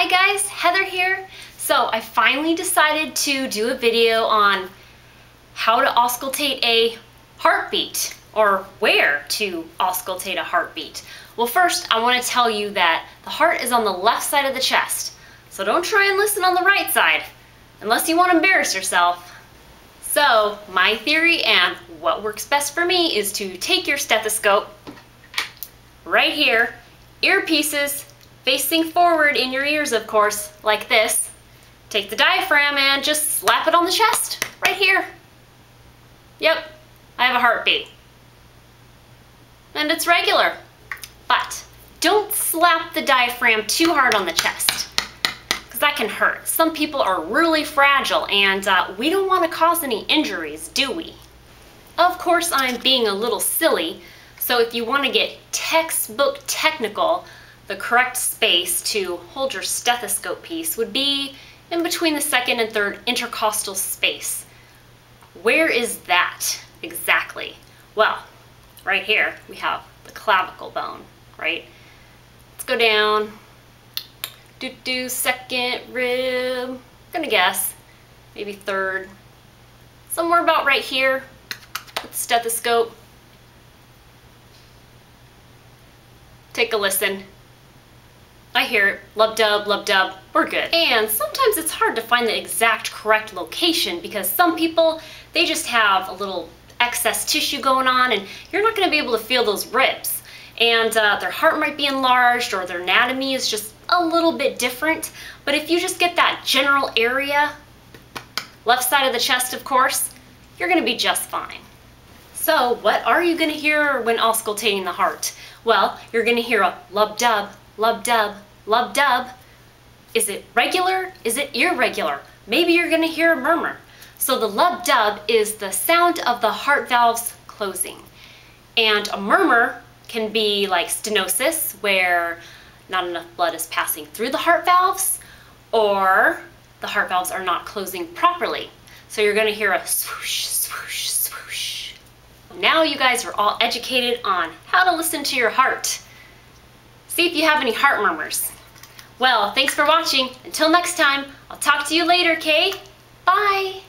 Hi guys, Heather here. So I finally decided to do a video on how to auscultate a heartbeat or where to auscultate a heartbeat. Well first I want to tell you that the heart is on the left side of the chest. So don't try and listen on the right side unless you want to embarrass yourself. So my theory and what works best for me is to take your stethoscope right here, earpieces facing forward in your ears, of course, like this. Take the diaphragm and just slap it on the chest, right here. Yep, I have a heartbeat. And it's regular. But don't slap the diaphragm too hard on the chest, because that can hurt. Some people are really fragile, and uh, we don't want to cause any injuries, do we? Of course, I'm being a little silly, so if you want to get textbook technical, the correct space to hold your stethoscope piece would be in between the second and third intercostal space. Where is that exactly? Well, right here we have the clavicle bone, right? Let's go down. Do do second rib. I'm gonna guess maybe third. Somewhere about right here with the stethoscope. Take a listen. I hear it, lub dub, lub dub, we're good. And sometimes it's hard to find the exact correct location because some people, they just have a little excess tissue going on and you're not gonna be able to feel those ribs. And uh, their heart might be enlarged or their anatomy is just a little bit different. But if you just get that general area, left side of the chest of course, you're gonna be just fine. So what are you gonna hear when auscultating the heart? Well, you're gonna hear a lub dub, lub dub, lub dub. Is it regular? Is it irregular? Maybe you're gonna hear a murmur. So the lub dub is the sound of the heart valves closing. And a murmur can be like stenosis, where not enough blood is passing through the heart valves, or the heart valves are not closing properly. So you're gonna hear a swoosh, swoosh, swoosh. Now you guys are all educated on how to listen to your heart. See if you have any heart murmurs. Well, thanks for watching. Until next time, I'll talk to you later, Kay. Bye!